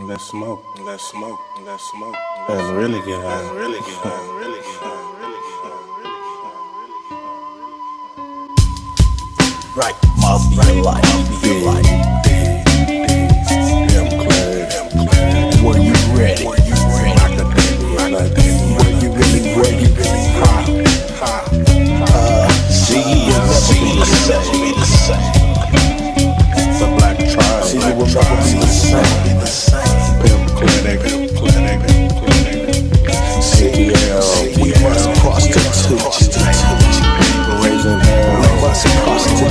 Let's smoke. Let's smoke. Let's smoke. Let's really get high. Really get high. Really get high. Really get high. Right, must be your life. Must be your life.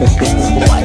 Wow.